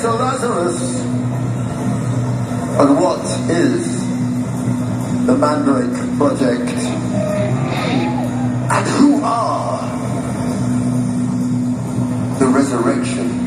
Professor Lazarus. And what is the Mandrake Project? And who are the Resurrection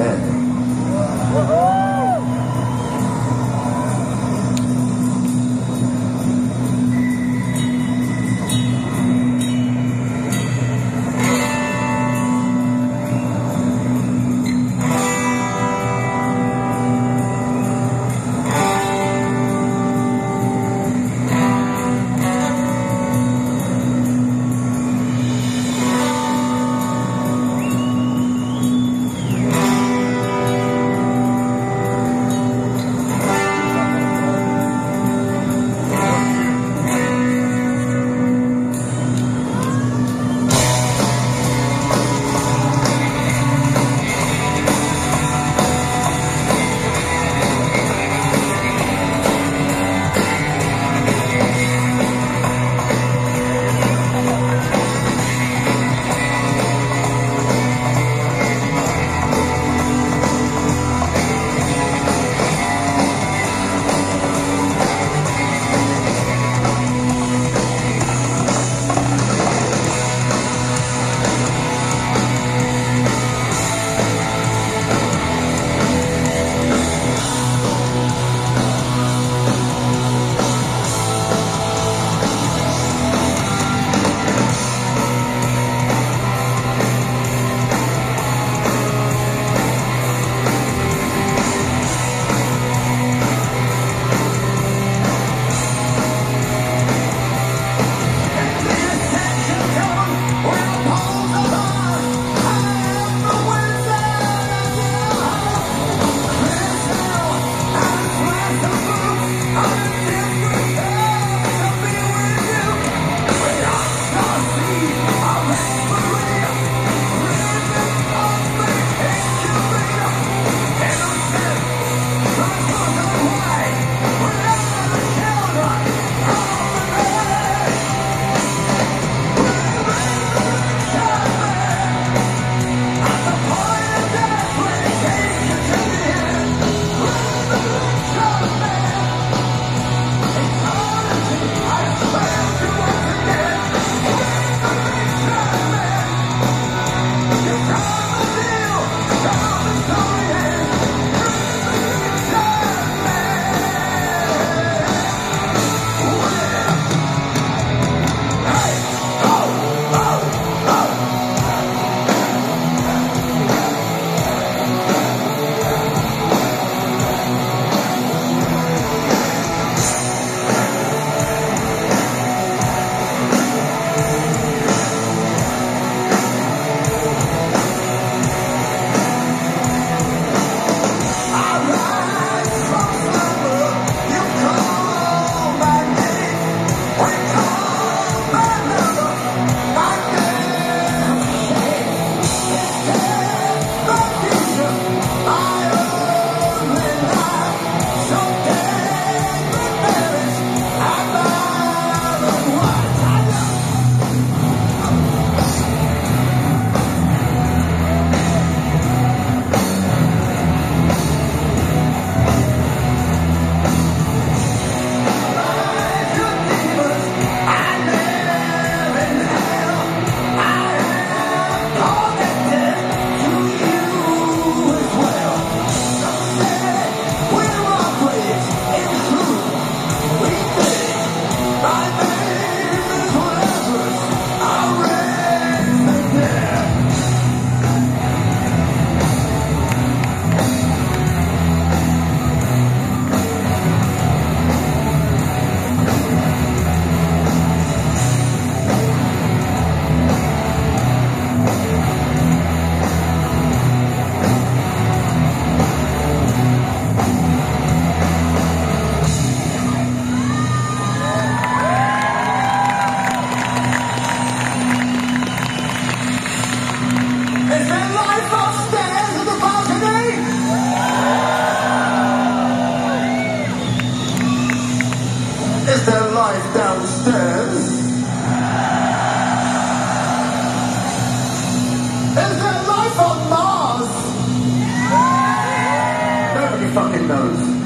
he knows.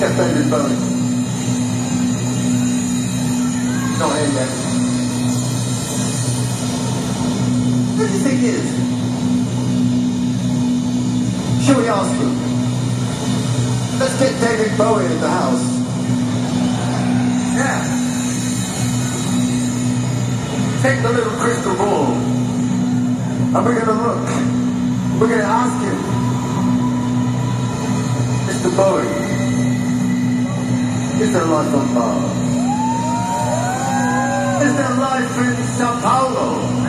Get David Bowie. Not here yet. Who do you think he is? Shall we ask him? Let's get David Bowie in the house. Yeah. Take the little crystal ball. And we're gonna look. We're gonna ask him. Mr. Bowie. Is there life on Mars? Is there life in Sao Paulo?